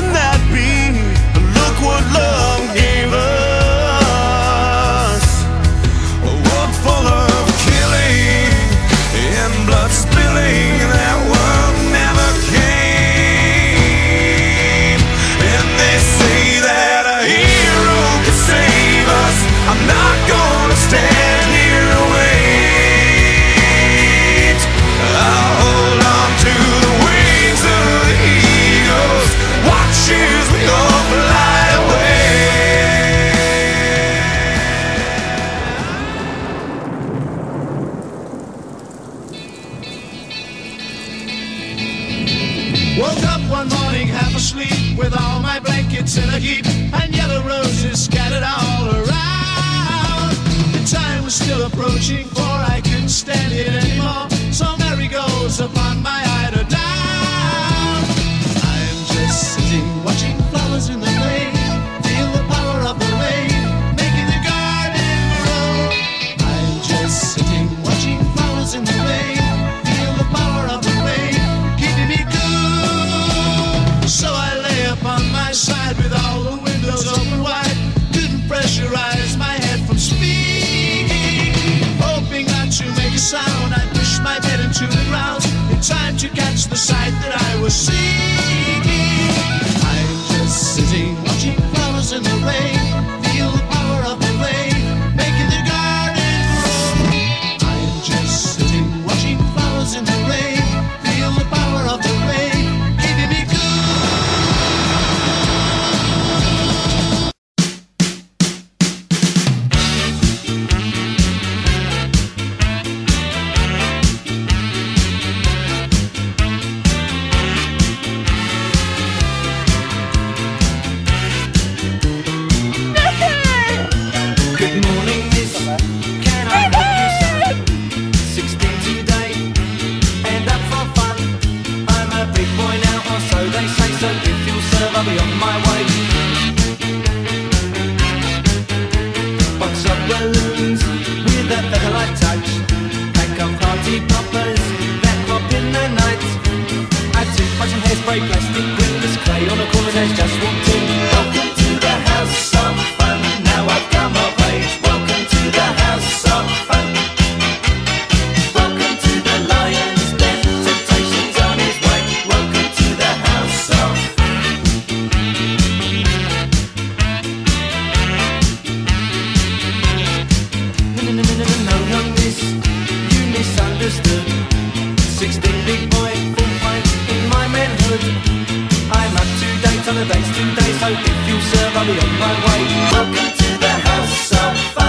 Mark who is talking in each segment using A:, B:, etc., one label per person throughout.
A: can that be? Look what love.
B: Woke up one morning half asleep with all my blankets in a heap and yellow roses scattered all around. The time was still approaching for
C: balloons with a featherlight touch. Pack of party poppers that pop in the night. I took my hairspray place. holidays, two days hope if you serve, I'll be on my way. Welcome to the house of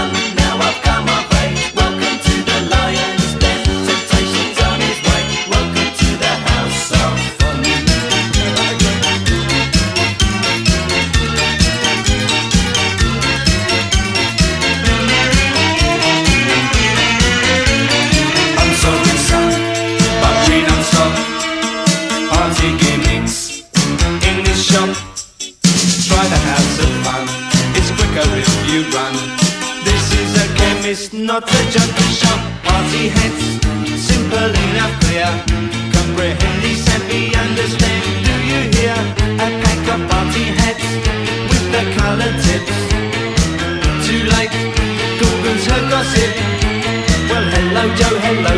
C: is not a junkie shop. Party heads, simple enough clear. Comprehend this and we understand. Do you hear? A pack of party heads with the colour tips. Too late, Gorgon's her gossip. Well, hello, Joe, hello.